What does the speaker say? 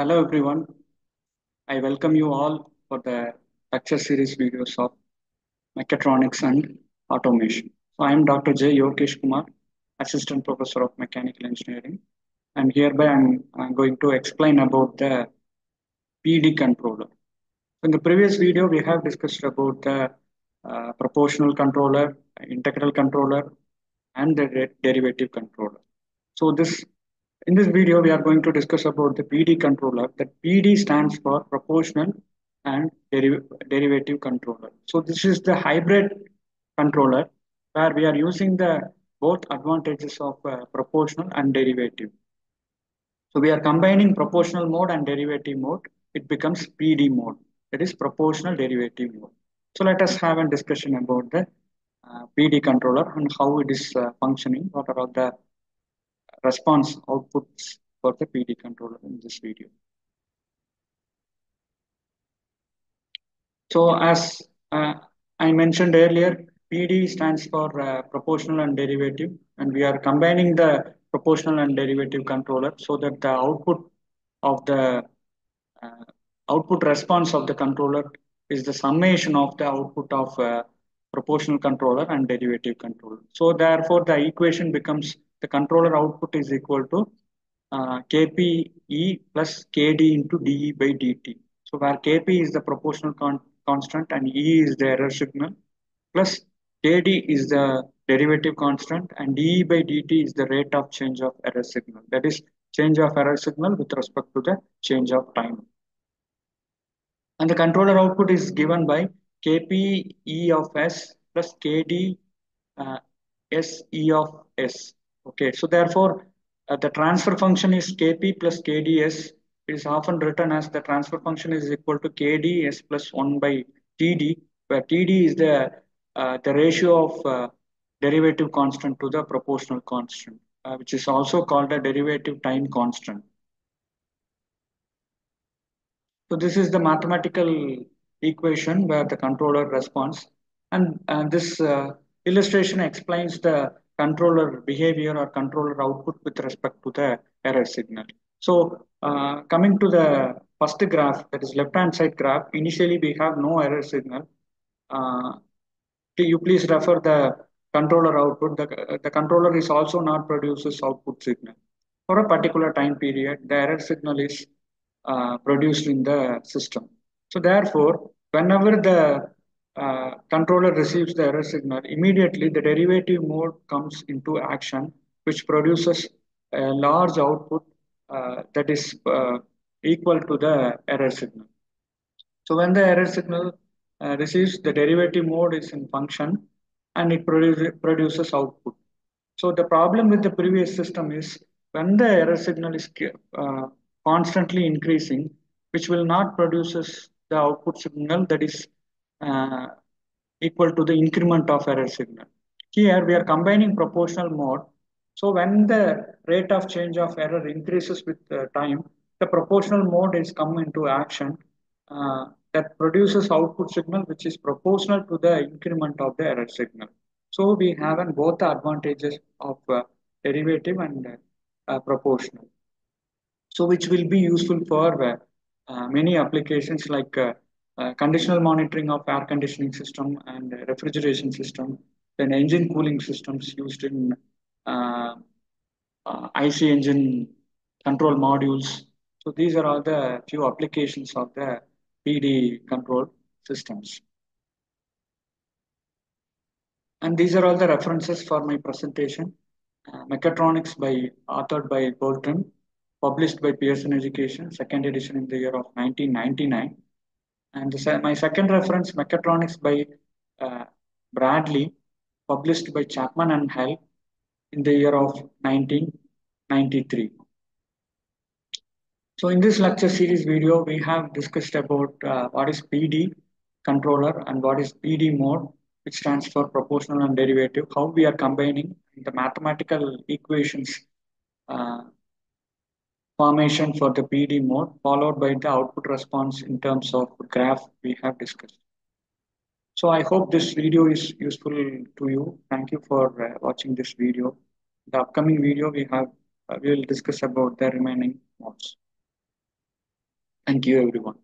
Hello everyone. I welcome you all for the lecture series videos of mechatronics and automation. So I am Dr. J. Yokesh Kumar, Assistant Professor of Mechanical Engineering. And hereby I'm, I'm going to explain about the PD controller. In the previous video, we have discussed about the uh, proportional controller, integral controller, and the de derivative controller. So this in this video, we are going to discuss about the PD controller. That PD stands for proportional and deriv derivative controller. So this is the hybrid controller where we are using the both advantages of uh, proportional and derivative. So we are combining proportional mode and derivative mode. It becomes PD mode. That is proportional derivative mode. So let us have a discussion about the uh, PD controller and how it is uh, functioning. What are all the response outputs for the PD controller in this video. So as uh, I mentioned earlier, PD stands for uh, proportional and derivative, and we are combining the proportional and derivative controller so that the output of the uh, output response of the controller is the summation of the output of uh, proportional controller and derivative controller. So therefore, the equation becomes the controller output is equal to uh, KPE plus KD into dE by dt. So where KP is the proportional con constant and E is the error signal plus KD is the derivative constant and dE by dt is the rate of change of error signal. That is change of error signal with respect to the change of time. And the controller output is given by Kp E of S plus Kd uh, S E of S. Okay, so therefore uh, the transfer function is Kp plus Kds. It is often written as the transfer function is equal to Kds plus 1 by Td, where Td is the uh, the ratio of uh, derivative constant to the proportional constant, uh, which is also called a derivative time constant. So this is the mathematical equation where the controller responds. And uh, this uh, illustration explains the controller behavior or controller output with respect to the error signal. So uh, coming to the first graph, that is left-hand side graph, initially we have no error signal. Uh, you please refer the controller output. The, the controller is also not produces output signal. For a particular time period, the error signal is uh, produced in the system. So therefore, whenever the uh, controller receives the error signal, immediately the derivative mode comes into action, which produces a large output uh, that is uh, equal to the error signal. So when the error signal uh, receives the derivative mode is in function and it produce, produces output. So the problem with the previous system is when the error signal is uh, constantly increasing, which will not produces the output signal that is uh, equal to the increment of error signal. Here we are combining proportional mode. So when the rate of change of error increases with time, the proportional mode is come into action uh, that produces output signal which is proportional to the increment of the error signal. So we have both the advantages of uh, derivative and uh, proportional. So which will be useful for uh, uh, many applications like uh, conditional monitoring of air conditioning system and refrigeration system, then engine cooling systems used in IC engine control modules. So these are all the few applications of the PD control systems. And these are all the references for my presentation. Uh, Mechatronics by authored by Bolton published by Pearson Education, second edition in the year of 1999. And my second reference, Mechatronics by uh, Bradley, published by Chapman and Hall in the year of 1993. So in this lecture series video, we have discussed about uh, what is PD controller and what is PD mode, which stands for proportional and derivative, how we are combining the mathematical equations uh, formation for the PD mode followed by the output response in terms of graph we have discussed. So I hope this video is useful to you. Thank you for uh, watching this video. The upcoming video we have uh, we will discuss about the remaining modes. Thank you, everyone.